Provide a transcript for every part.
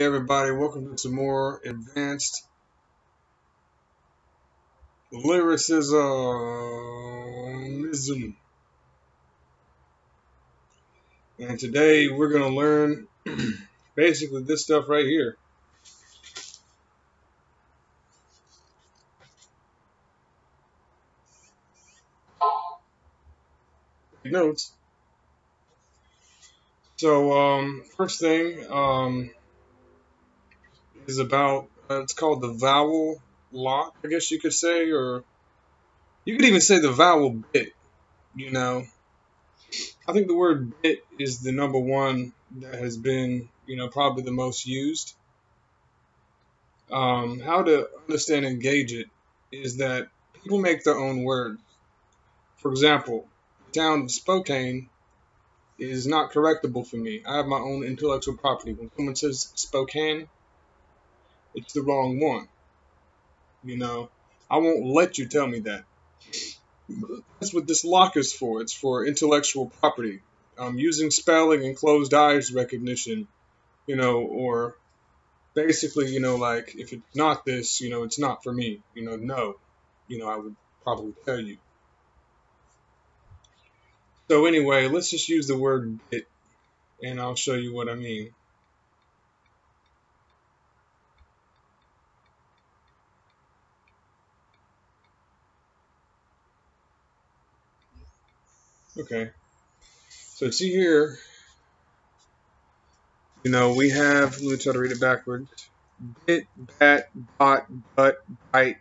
Everybody, welcome to some more advanced lyricism. And today we're going to learn basically this stuff right here. Notes. So, um, first thing, um, is about, uh, it's called the vowel lock, I guess you could say, or you could even say the vowel bit, you know. I think the word bit is the number one that has been, you know, probably the most used. Um, how to understand and gauge it is that people make their own words. For example, the town of Spokane is not correctable for me. I have my own intellectual property. When someone says Spokane, it's the wrong one. You know, I won't let you tell me that. That's what this lock is for. It's for intellectual property. Um, using spelling and closed eyes recognition, you know, or basically, you know, like if it's not this, you know, it's not for me. You know, no, you know, I would probably tell you. So anyway, let's just use the word bit, and I'll show you what I mean. Okay. So see here, you know, we have, let me try to read it backwards. Bit, bat, bot, butt, bite,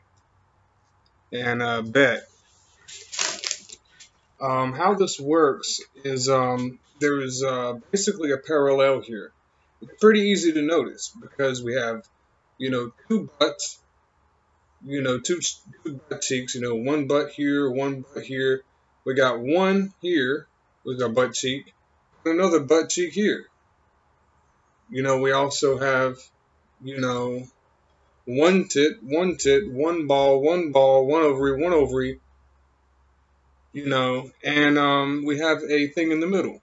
and uh, bet. Um, how this works is um, there is uh, basically a parallel here. It's pretty easy to notice because we have, you know, two butts, you know, two, two butt cheeks, you know, one butt here, one butt here, we got one here with our butt cheek, another butt cheek here. You know, we also have, you know, one tit, one tit, one ball, one ball, one ovary, one ovary, you know, and um, we have a thing in the middle.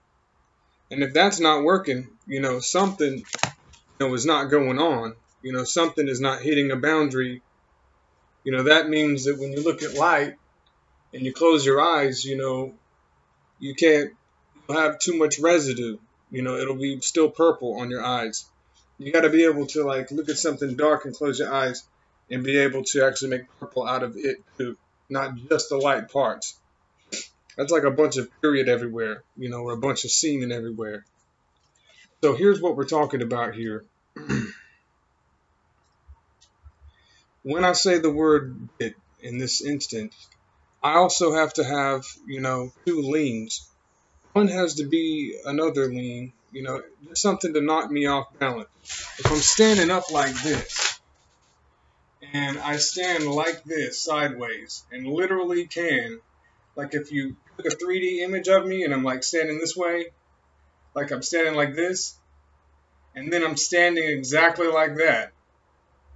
And if that's not working, you know, something, you know, is not going on. You know, something is not hitting a boundary. You know, that means that when you look at light, and you close your eyes, you know, you can't have too much residue. You know, it'll be still purple on your eyes. You got to be able to like look at something dark and close your eyes and be able to actually make purple out of it too, not just the light parts. That's like a bunch of period everywhere, you know, or a bunch of semen everywhere. So here's what we're talking about here. when I say the word it in this instance, I also have to have, you know, two leans. One has to be another lean, you know, something to knock me off balance. If I'm standing up like this, and I stand like this sideways, and literally can, like if you took a 3D image of me and I'm like standing this way, like I'm standing like this, and then I'm standing exactly like that.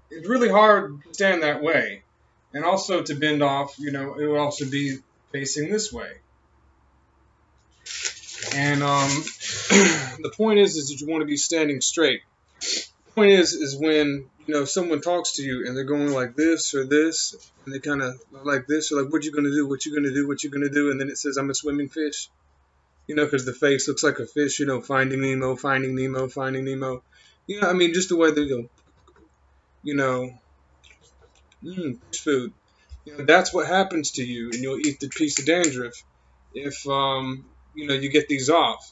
It's really hard to stand that way. And also to bend off, you know, it would also be facing this way. And um, the point is, is that you want to be standing straight. The point is, is when you know someone talks to you and they're going like this or this, and they kind of like this or like, what you gonna do? What you gonna do? What you gonna do? And then it says, I'm a swimming fish. You know, because the face looks like a fish. You know, Finding Nemo, Finding Nemo, Finding Nemo. You know, I mean, just the way they go. You know, mm, food. You know, that's what happens to you, and you'll eat the piece of dandruff if um, you know you get these off.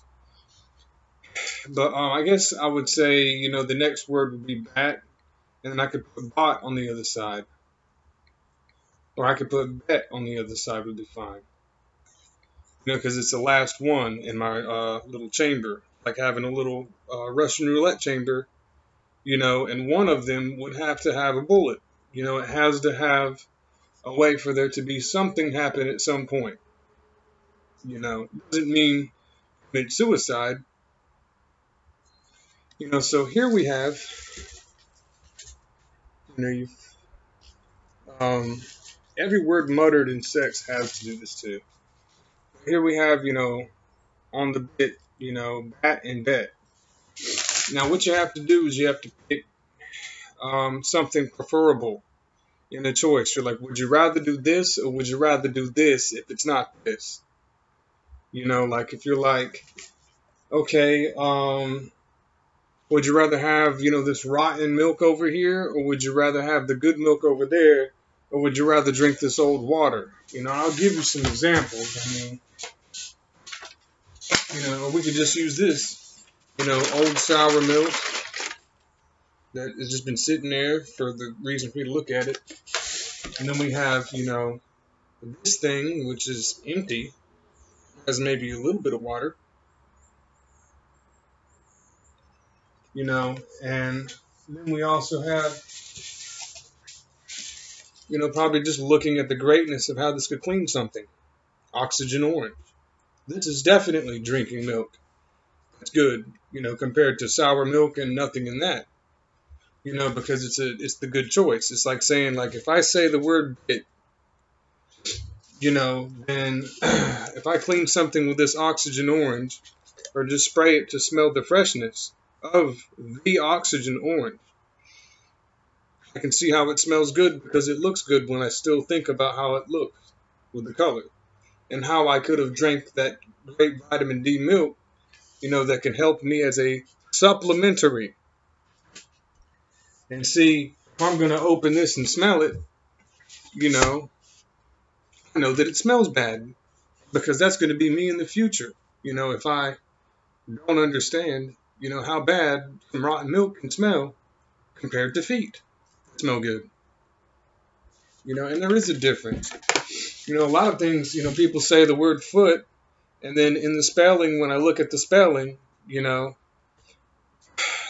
But um, I guess I would say you know the next word would be bat, and then I could put bot on the other side, or I could put bet on the other side would be fine. You know, because it's the last one in my uh, little chamber, like having a little uh, Russian roulette chamber. You know, and one of them would have to have a bullet. You know, it has to have a way for there to be something happen at some point. You know, doesn't mean commit suicide. You know, so here we have, you know, you, um, every word muttered in sex has to do this too. Here we have, you know, on the bit, you know, bat and bet. Now, what you have to do is you have to pick um, something preferable in a choice. You're like, would you rather do this or would you rather do this if it's not this? You know, like if you're like, okay, um, would you rather have, you know, this rotten milk over here or would you rather have the good milk over there or would you rather drink this old water? You know, I'll give you some examples. I mean, you know, we could just use this, you know, old sour milk that has just been sitting there for the reason for you to look at it. And then we have, you know, this thing, which is empty, has maybe a little bit of water. You know, and then we also have, you know, probably just looking at the greatness of how this could clean something. Oxygen orange. This is definitely drinking milk. It's good, you know, compared to sour milk and nothing in that you know, because it's a it's the good choice. It's like saying like if I say the word you know, then if I clean something with this oxygen orange, or just spray it to smell the freshness of the oxygen orange, I can see how it smells good because it looks good when I still think about how it looks with the color, and how I could have drank that great vitamin D milk, you know, that can help me as a supplementary and see if I'm going to open this and smell it, you know, I know that it smells bad because that's going to be me in the future. You know, if I don't understand, you know, how bad some rotten milk can smell compared to feet smell good. You know, and there is a difference. You know, a lot of things, you know, people say the word foot, and then in the spelling, when I look at the spelling, you know,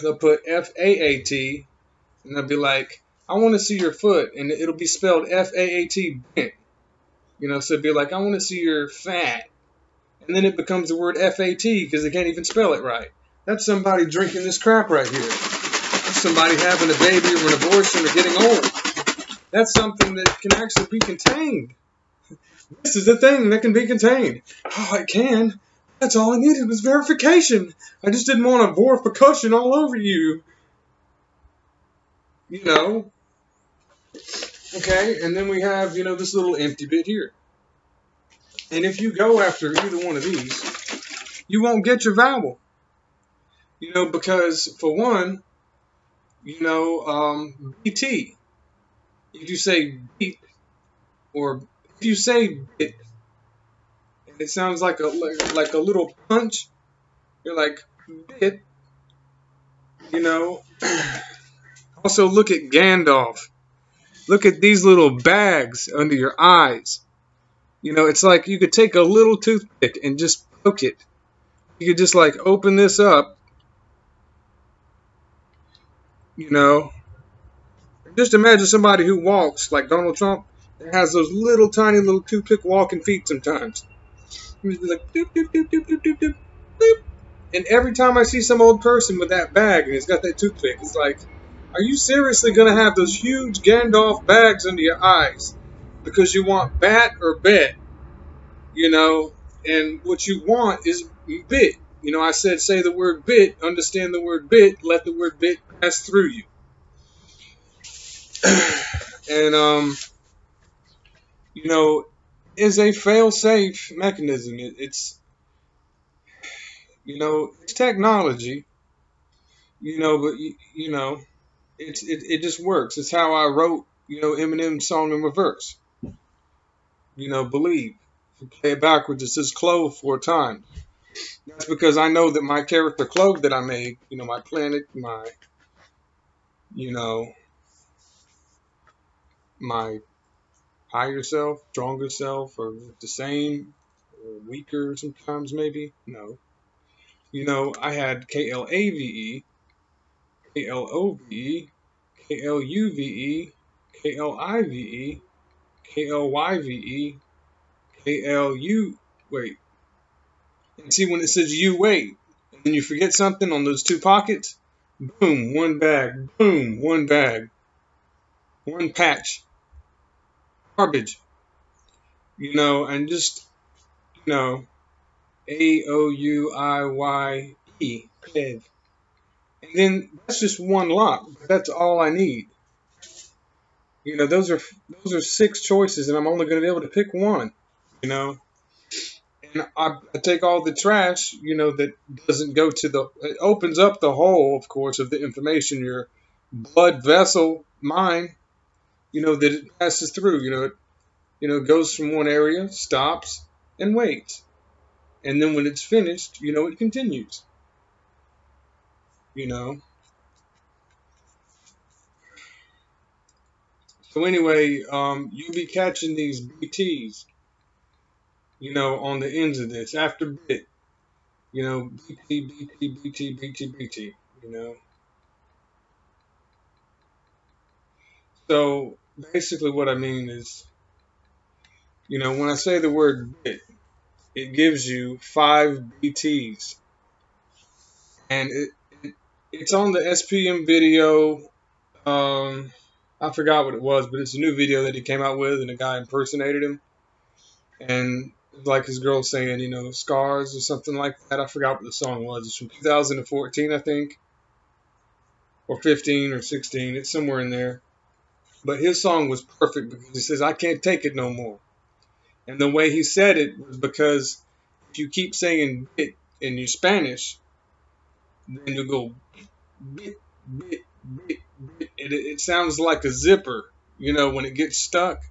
they'll put F A A T and they'll be like, I want to see your foot, and it'll be spelled F A A T. You know, so it'd be like, I want to see your fat, and then it becomes the word F A T because they can't even spell it right. That's somebody drinking this crap right here. That's somebody having a baby or an abortion or getting old. That's something that can actually be contained. This is the thing that can be contained. Oh, it can. That's all I needed was verification. I just didn't want bore percussion all over you you know. Okay, and then we have, you know, this little empty bit here. And if you go after either one of these, you won't get your vowel. You know, because for one, you know, um, BT, if you say beat, or if you say bit, and it sounds like a like a little punch, you're like bit, you know. Also, look at Gandalf. Look at these little bags under your eyes. You know, it's like you could take a little toothpick and just poke it. You could just like open this up. You know, just imagine somebody who walks like Donald Trump that has those little tiny little toothpick walking feet sometimes. Be like doop doop doop doop doop doop doop. And every time I see some old person with that bag and he's got that toothpick, it's like are you seriously going to have those huge Gandalf bags under your eyes because you want bat or bet? You know, and what you want is bit. You know, I said say the word bit, understand the word bit, let the word bit pass through you. and, um, you know, is a fail-safe mechanism. It, it's, you know, it's technology, you know, but, you, you know, it's it, it just works. It's how I wrote, you know, Eminem's song in reverse. You know, believe. Play it backwards, it says clove four times. That's because I know that my character clove that I made, you know, my planet, my, you know, my higher self, stronger self, or the same, or weaker sometimes maybe. No. You know, I had K L A V E, K L O V E, K L U V E, K L I V E, K L Y V E, K L U. Wait. And see when it says you wait, and then you forget something on those two pockets, boom, one bag, boom, one bag, one patch, garbage. You know, and just, you know, A O U I Y E. And then that's just one lock. That's all I need. You know, those are those are six choices, and I'm only going to be able to pick one. You know, and I, I take all the trash, you know, that doesn't go to the. It opens up the hole, of course, of the information, your blood vessel, mine. you know, that it passes through. You know, it, you know, goes from one area, stops, and waits, and then when it's finished, you know, it continues. You know. So anyway, um, you'll be catching these BTs, you know, on the ends of this after bit, you know, BT, BT, BT, BT, BT, you know. So basically, what I mean is, you know, when I say the word bit, it gives you five BTs, and it, it it's on the SPM video. Um, I forgot what it was, but it's a new video that he came out with, and a guy impersonated him, and like his girl saying, you know, scars or something like that. I forgot what the song was. It's from 2014, I think, or 15 or 16. It's somewhere in there. But his song was perfect because he says, "I can't take it no more," and the way he said it was because if you keep saying "it" in your Spanish, then you go bit, bit, bit, bit. It, it sounds like a zipper, you know, when it gets stuck.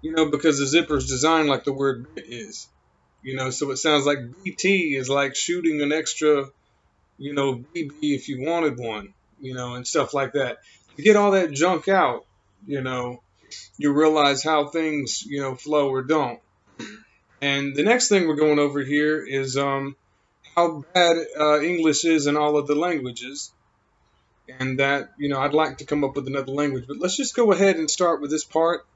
You know, because the zipper is designed like the word bit is. You know, so it sounds like BT is like shooting an extra, you know, BB if you wanted one, you know, and stuff like that. To get all that junk out, you know, you realize how things, you know, flow or don't. And the next thing we're going over here is um, how bad uh, English is in all of the languages. And that, you know, I'd like to come up with another language. But let's just go ahead and start with this part.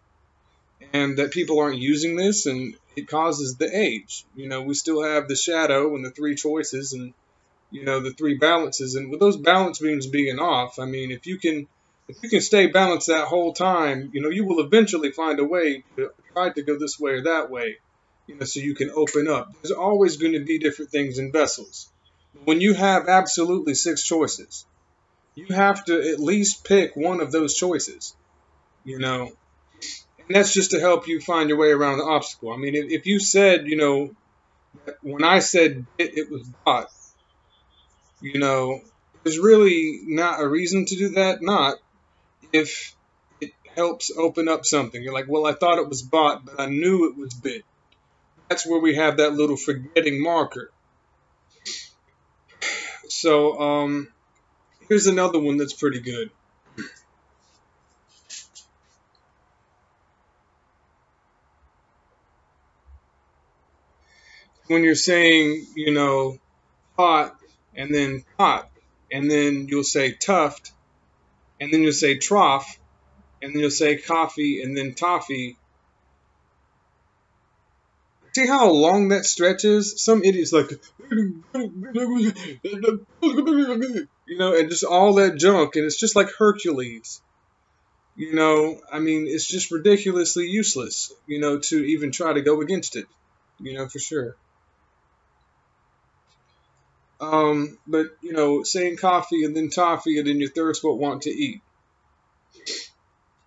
And that people aren't using this, and it causes the age. You know, we still have the shadow and the three choices and, you know, the three balances. And with those balance beams being off, I mean, if you can. If you can stay balanced that whole time, you know, you will eventually find a way to try to go this way or that way you know, so you can open up. There's always going to be different things in vessels. When you have absolutely six choices, you have to at least pick one of those choices, you know, and that's just to help you find your way around the obstacle. I mean, if, if you said, you know, when I said it, it was bot, you know, there's really not a reason to do that. Not if it helps open up something. You're like, well, I thought it was bot, but I knew it was bit that's where we have that little forgetting marker. So um, here's another one that's pretty good. When you're saying, you know, pot and then pot, and then you'll say tuft, and then you'll say trough, and then you'll say coffee and then toffee, See how long that stretch is? Some idiot's like, you know, and just all that junk, and it's just like Hercules. You know, I mean, it's just ridiculously useless, you know, to even try to go against it, you know, for sure. Um, but, you know, saying coffee and then toffee and then your thirst won't want to eat.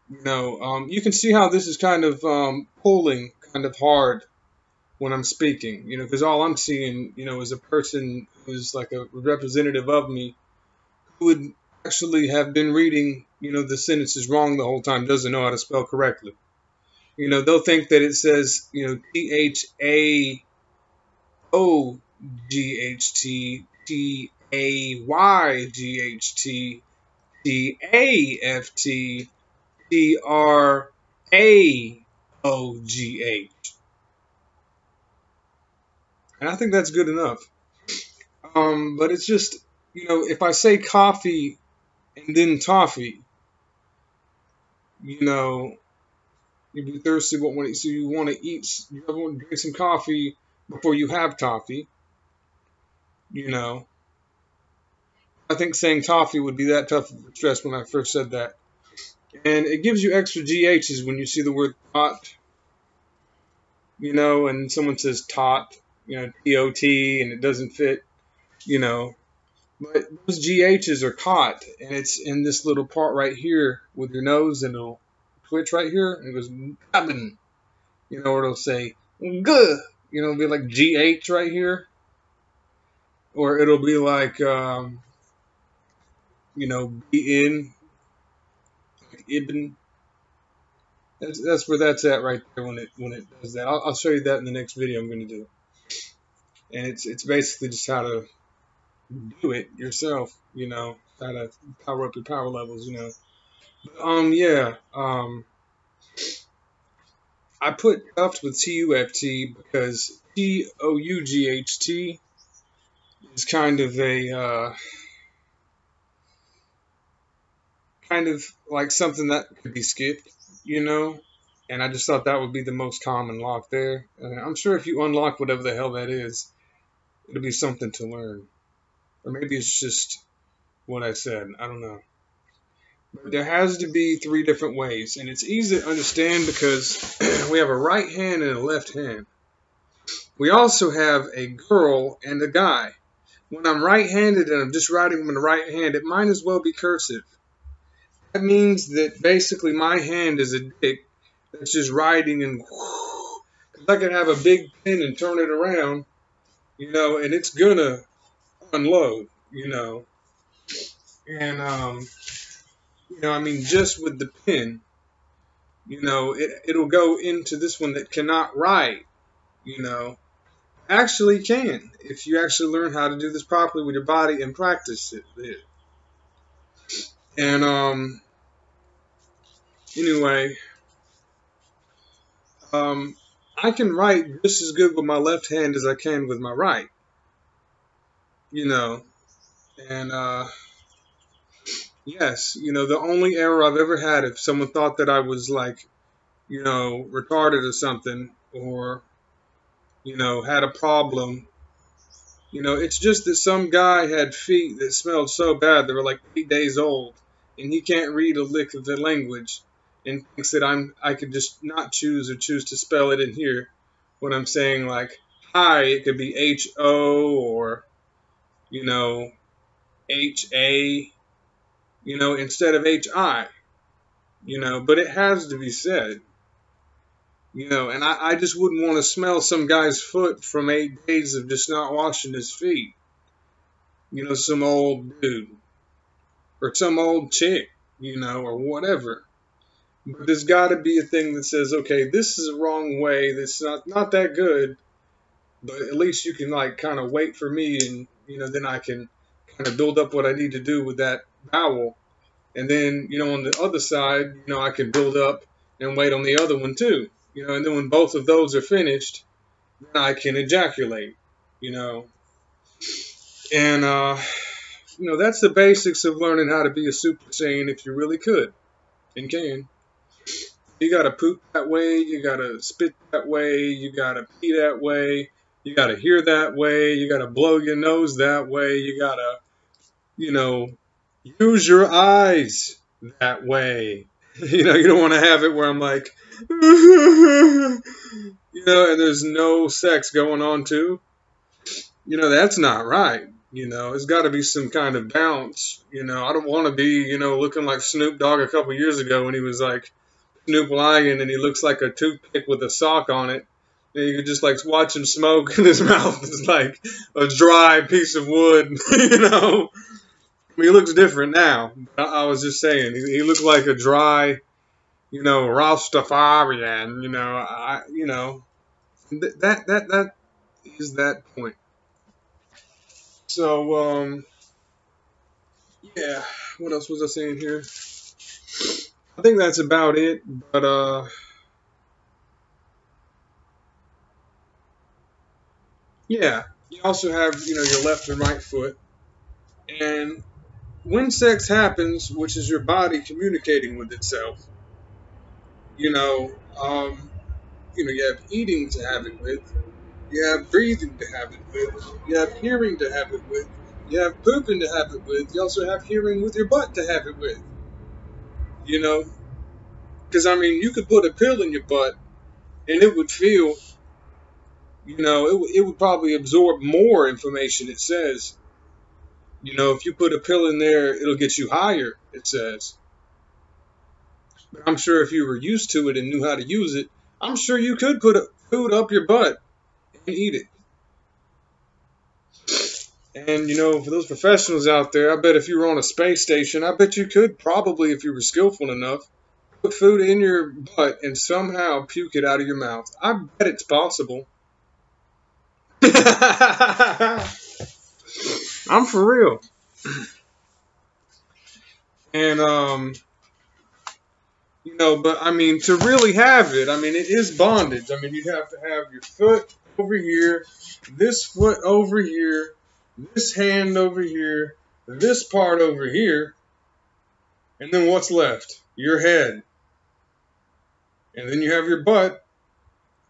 You know, um, you can see how this is kind of um, pulling kind of hard when I'm speaking, you know, because all I'm seeing, you know, is a person who's like a representative of me who would actually have been reading, you know, the sentences wrong the whole time, doesn't know how to spell correctly. You know, they'll think that it says, you know, T H A O G H T T A Y G H T T A F T T R A O G H. And I think that's good enough. Um, but it's just, you know, if I say coffee and then toffee, you know, you'd be thirsty, want so you want to eat, you want to drink some coffee before you have toffee, you know. I think saying toffee would be that tough of a stress when I first said that. And it gives you extra GHs when you see the word tot, you know, and someone says tot you know, TOT and it doesn't fit, you know, But those GHs are caught, and it's in this little part right here with your nose, and it'll twitch right here, and it goes, gabbin. You know, or it'll say, good. You know, it'll be like GH right here. Or it'll be like, um, you know, be in, like Ibn. That's, that's where that's at right there when it when it does that. I'll, I'll show you that in the next video I'm going to do. And it's it's basically just how to do it yourself, you know, how to power up your power levels, you know. But, um, yeah, um, I put cuffed with T-U-F-T because T-O-U-G-H-T is kind of a, uh, kind of like something that could be skipped, you know? And I just thought that would be the most common lock there. And I'm sure if you unlock whatever the hell that is, it'll be something to learn. Or maybe it's just what I said. I don't know. But there has to be three different ways. And it's easy to understand because we have a right hand and a left hand. We also have a girl and a guy. When I'm right handed and I'm just writing with the right hand, it might as well be cursive. That means that basically my hand is a dick that's just writing and I can have a big pen and turn it around, you know, and it's gonna unload, you know. And um, you know, I mean, just with the pen, you know, it it'll go into this one that cannot write, you know. Actually can if you actually learn how to do this properly with your body and practice it. And um, anyway, um, I can write just as good with my left hand as I can with my right you know, and uh, yes, you know, the only error I've ever had if someone thought that I was like, you know, retarded or something, or you know, had a problem. You know, it's just that some guy had feet that smelled so bad they were like eight days old, and he can't read a lick of the language, and thinks that I'm I could just not choose or choose to spell it in here when I'm saying like hi, it could be H O or you know, H A, you know, instead of H I, you know, but it has to be said, you know, and I, I just wouldn't want to smell some guy's foot from eight days of just not washing his feet, you know, some old dude or some old chick, you know, or whatever. But there's got to be a thing that says, okay, this is a wrong way. That's not not that good, but at least you can like kind of wait for me and you know, then I can kind of build up what I need to do with that vowel. And then, you know, on the other side, you know, I can build up and wait on the other one too. You know, and then when both of those are finished, then I can ejaculate, you know. And, uh, you know, that's the basics of learning how to be a Super Saiyan if you really could and can. You gotta poop that way, you gotta spit that way, you gotta pee that way, you got to hear that way. You got to blow your nose that way. You got to, you know, use your eyes that way. You know, you don't want to have it where I'm like, you know, and there's no sex going on too. You know, that's not right. You know, it's got to be some kind of balance. You know, I don't want to be, you know, looking like Snoop Dogg a couple years ago when he was like Snoop Lion and he looks like a toothpick with a sock on it you could just like watch him smoke, and his mouth is like a dry piece of wood. you know, I mean, he looks different now. I was just saying, he, he looked like a dry, you know, Rastafarian. You know, I, you know, th- that that that is that point. So, um, yeah. What else was I saying here? I think that's about it. But uh. Yeah. You also have, you know, your left and right foot. And when sex happens, which is your body communicating with itself, you know, um, you know, you have eating to have it with, you have breathing to have it with, you have hearing to have it with, you have pooping to have it with, you also have hearing with your butt to have it with. You know? Because, I mean, you could put a pill in your butt and it would feel you know, it, it would probably absorb more information, it says. You know, if you put a pill in there, it'll get you higher, it says. But I'm sure if you were used to it and knew how to use it, I'm sure you could put a food up your butt and eat it. And you know, for those professionals out there, I bet if you were on a space station, I bet you could probably, if you were skillful enough, put food in your butt and somehow puke it out of your mouth. I bet it's possible. I'm for real. And um you know, but I mean to really have it, I mean it is bondage. I mean you'd have to have your foot over here, this foot over here, this hand over here, this part over here, and then what's left? Your head. And then you have your butt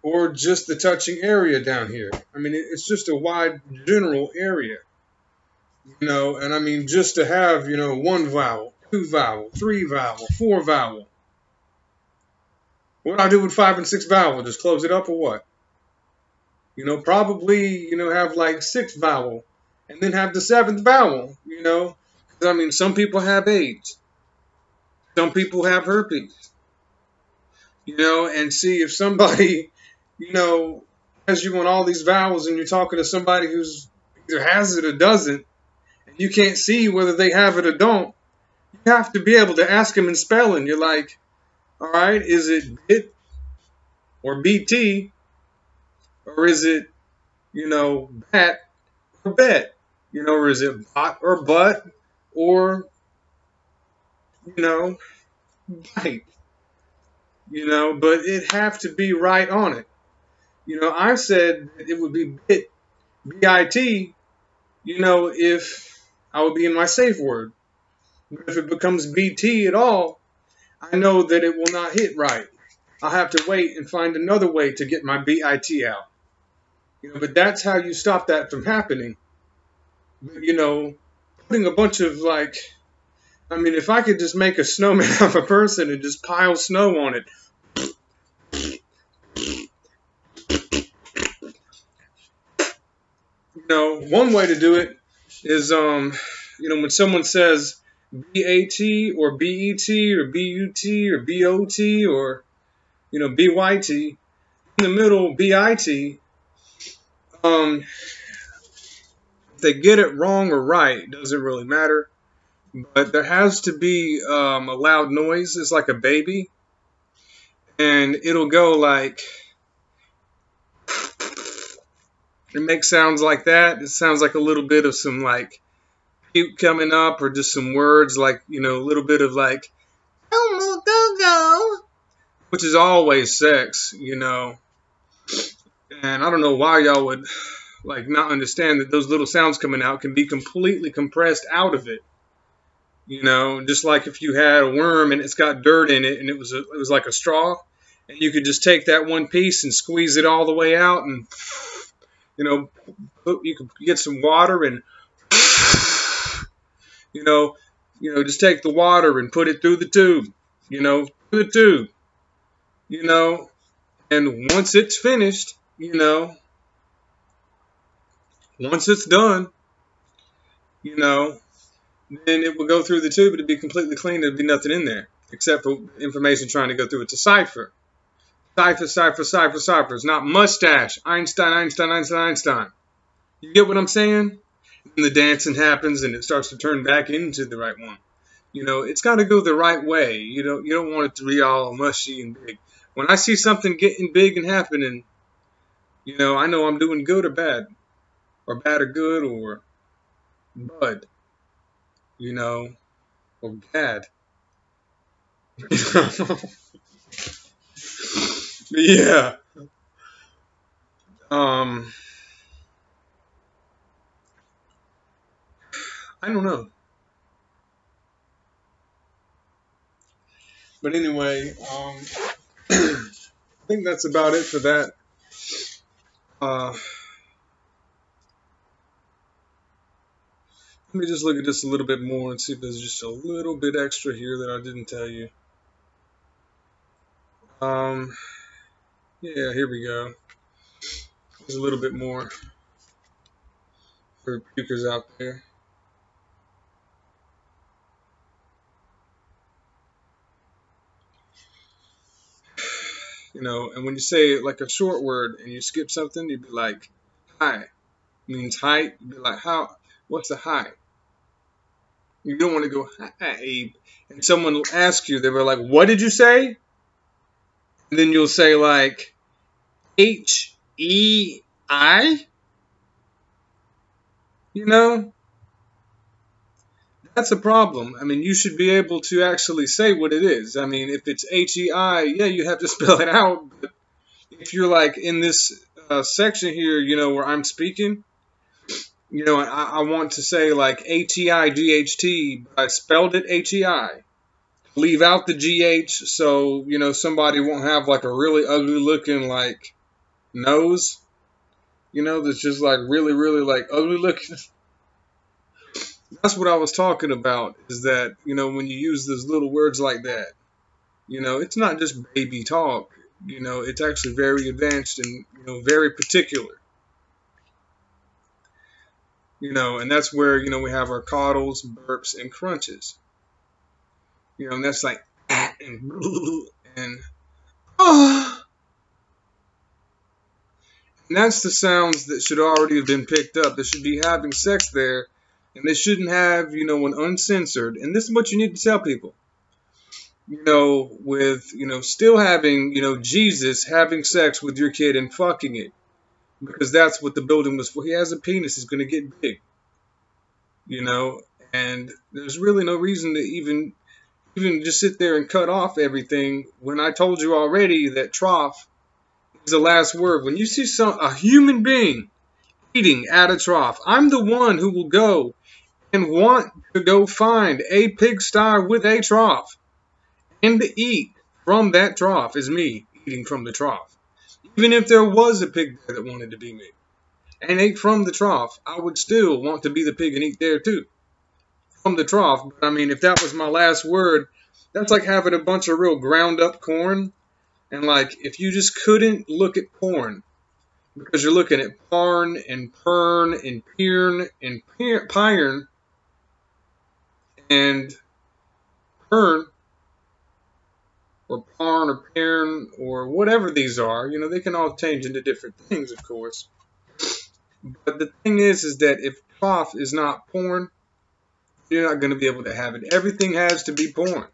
or just the touching area down here. I mean, it's just a wide general area. You know, and I mean, just to have, you know, one vowel, two vowel, three vowel, four vowel. What do I do with five and six vowel? Just close it up or what? You know, probably, you know, have like six vowel and then have the seventh vowel, you know. I mean, some people have AIDS. Some people have herpes. You know, and see if somebody, you know, has you on all these vowels and you're talking to somebody who's either has it or doesn't, and you can't see whether they have it or don't, you have to be able to ask them in spelling. You're like, all right, is it bit or BT? Or is it, you know, bat or bet? You know, or is it bot or butt or, you know, bite? You know, but it have to be right on it. You know, I said it would be bit, B-I-T, you know, if I would be in my safe word. But if it becomes BT at all, I know that it will not hit right. I'll have to wait and find another way to get my BIT out. You know, but that's how you stop that from happening you know, putting a bunch of like, I mean, if I could just make a snowman of a person and just pile snow on it. You know, one way to do it is, um, you know, when someone says BAT or BET or BUT or BOT or, you know, BYT, in the middle, BIT, um, they get it wrong or right doesn't really matter. But there has to be um, a loud noise. It's like a baby. And it'll go like. It makes sounds like that. It sounds like a little bit of some like puke coming up or just some words like, you know, a little bit of like, go go, which is always sex, you know. And I don't know why y'all would like not understand that those little sounds coming out can be completely compressed out of it. You know, just like if you had a worm and it's got dirt in it and it was a, it was like a straw, and you could just take that one piece and squeeze it all the way out, and you know, you could get some water and you know, you know, just take the water and put it through the tube, you know, through the tube, you know, and once it's finished, you know, once it's done, you know, then it will go through the tube. It'll be completely clean. There'll be nothing in there except for information trying to go through it to cipher. Cipher, cipher, cipher, cipher. It's not mustache. Einstein, Einstein, Einstein, Einstein. You get what I'm saying? And the dancing happens and it starts to turn back into the right one. You know, it's got to go the right way. You don't, you don't want it to be all mushy and big. When I see something getting big and happening, you know, I know I'm doing good or bad or bad or good or bud, you know, or bad. yeah. Um, I don't know. But anyway, um, I think that's about it for that. Uh, Let me just look at this a little bit more and see if there's just a little bit extra here that I didn't tell you. Um, yeah, here we go. There's a little bit more for pukers out there. You know, and when you say like a short word and you skip something, you'd be like, hi means height. You'd be like, how, what's the height? You don't want to go, hi, And someone will ask you, they were like, what did you say? And then you'll say like, H E I? You know? That's a problem. I mean, you should be able to actually say what it is. I mean, if it's H E I, yeah, you have to spell it out. But if you're like in this uh, section here, you know, where I'm speaking, you know, I, I want to say like H E I G H T, but I spelled it H E I. Leave out the G H so, you know, somebody won't have like a really ugly looking like nose. You know, that's just like really, really like ugly looking. that's what I was talking about. Is that you know when you use those little words like that, you know, it's not just baby talk. You know, it's actually very advanced and you know very particular. You know, and that's where you know we have our coddles, burps, and crunches. You know, and that's like and and. And that's the sounds that should already have been picked up. They should be having sex there and they shouldn't have, you know, when uncensored. And this is what you need to tell people. You know, with, you know, still having, you know, Jesus having sex with your kid and fucking it. Because that's what the building was for. He has a penis, he's going to get big. You know, and there's really no reason to even even just sit there and cut off everything when I told you already that trough is the last word. When you see some a human being eating at a trough, I'm the one who will go and want to go find a pigsty with a trough and to eat from that trough is me eating from the trough. Even if there was a pig there that wanted to be me and ate from the trough, I would still want to be the pig and eat there too. From the trough. But I mean, if that was my last word, that's like having a bunch of real ground up corn. And like, if you just couldn't look at corn, because you're looking at parn and pern and peern and pirn, and Pern or Parn or Parn or whatever these are, you know, they can all change into different things, of course. But the thing is, is that if Prof is not porn, you're not going to be able to have it. Everything has to be porn.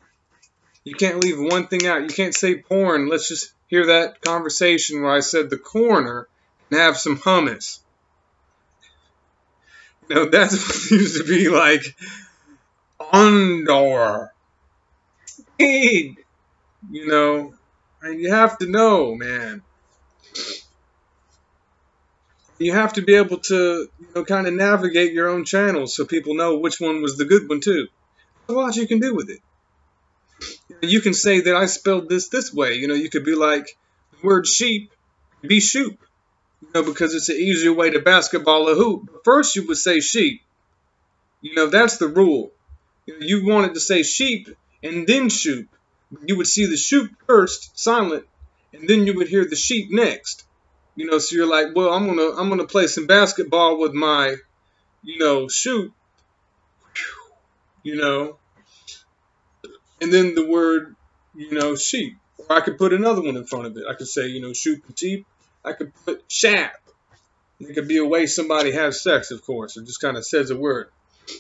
You can't leave one thing out. You can't say porn. Let's just hear that conversation where I said the coroner can have some hummus. You know, that's what used to be like Andor. Pig. You know, and you have to know, man. You have to be able to, you know, kind of navigate your own channels so people know which one was the good one too. There's a lot you can do with it. You can say that I spelled this this way. You know, you could be like the word sheep, be shoop. You know, because it's an easier way to basketball a hoop. But First, you would say sheep. You know, that's the rule you wanted to say sheep and then shoop. You would see the shoop first, silent, and then you would hear the sheep next. You know, so you're like, well, I'm gonna I'm gonna play some basketball with my, you know, shoot. You know. And then the word, you know, sheep. Or I could put another one in front of it. I could say, you know, shoot the sheep. I could put shap. It could be a way somebody has sex, of course, or just kind of says a word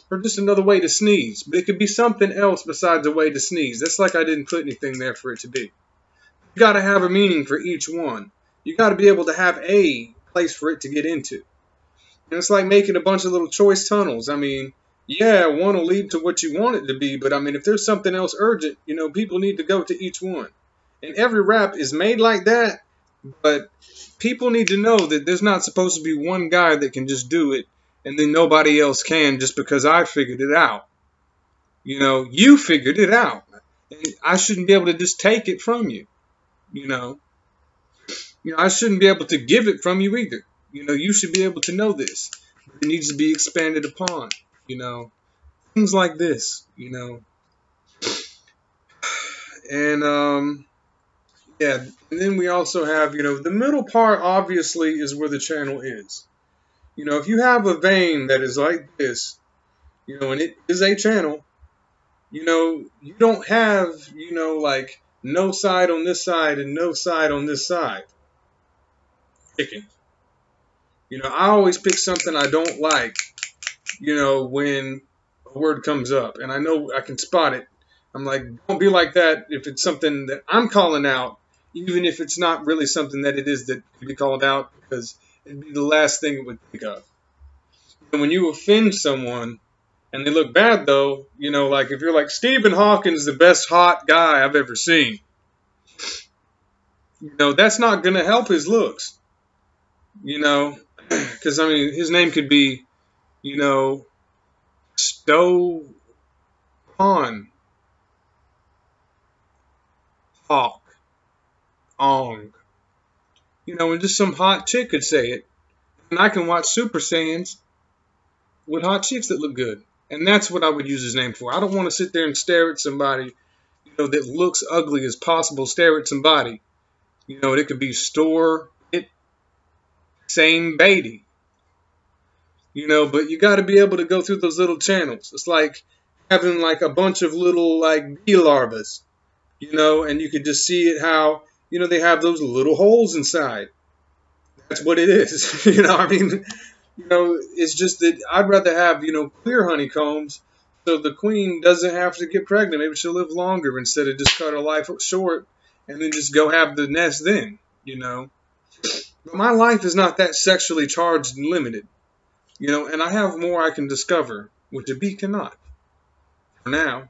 or just another way to sneeze. But it could be something else besides a way to sneeze. That's like I didn't put anything there for it to be. You got to have a meaning for each one. You got to be able to have a place for it to get into. And it's like making a bunch of little choice tunnels. I mean, yeah, one will lead to what you want it to be, but I mean, if there's something else urgent, you know, people need to go to each one. And every rap is made like that, but people need to know that there's not supposed to be one guy that can just do it and then nobody else can just because I figured it out. You know, you figured it out. And I shouldn't be able to just take it from you. You know, you know, I shouldn't be able to give it from you either. You know, you should be able to know this. It needs to be expanded upon. You know, things like this. You know, and um, yeah. And then we also have, you know, the middle part. Obviously, is where the channel is. You know, if you have a vein that is like this, you know, and it is a channel, you know, you don't have, you know, like no side on this side and no side on this side. Picking. You know, I always pick something I don't like, you know, when a word comes up. And I know I can spot it. I'm like, don't be like that if it's something that I'm calling out, even if it's not really something that it is that could be called out, because it'd be the last thing it would think of. And when you offend someone, and they look bad though, you know, like if you're like Stephen Hawking's the best hot guy I've ever seen, you know, that's not going to help his looks. You know, because I mean, his name could be, you know, Stowe Pond, Hawk, Ong. You know, and just some hot chick could say it. And I can watch Super Saiyans with hot chicks that look good. And that's what I would use his name for. I don't want to sit there and stare at somebody, you know, that looks ugly as possible. Stare at somebody, you know, it could be store it, same Beatty, you know. But you got to be able to go through those little channels. It's like having like a bunch of little like bee larvas, you know, and you could just see it how you know they have those little holes inside. That's what it is, you know. I mean you know, it's just that I'd rather have, you know, clear honeycombs so the queen doesn't have to get pregnant. Maybe she'll live longer instead of just cut her life short and then just go have the nest then, you know. But my life is not that sexually charged and limited, you know, and I have more I can discover, which a bee cannot. For now.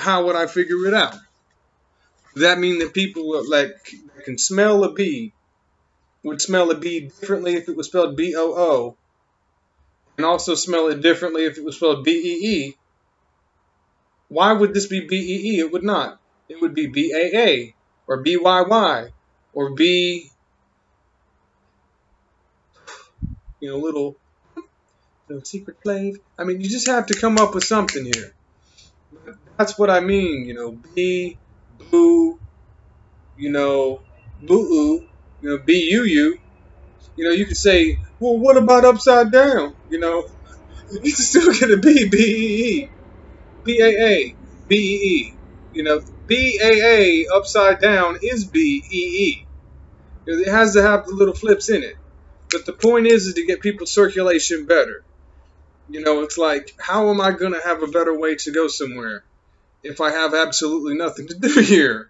How would I figure it out? Does that mean that people like can smell a bee would smell a bee differently if it was spelled B O O, and also smell it differently if it was spelled B E E. Why would this be B E E? It would not. It would be B A A or B Y Y or B. You know, little, secret slave. I mean, you just have to come up with something here. That's what I mean. You know, B, boo. You know, boo you know, B U U, you know, you could say, well, what about upside down? You know, you still get a B, B E E, B A A, B E E. You know, B A A upside down is B E E. It has to have the little flips in it. But the point is, is to get people's circulation better. You know, it's like, how am I going to have a better way to go somewhere if I have absolutely nothing to do here?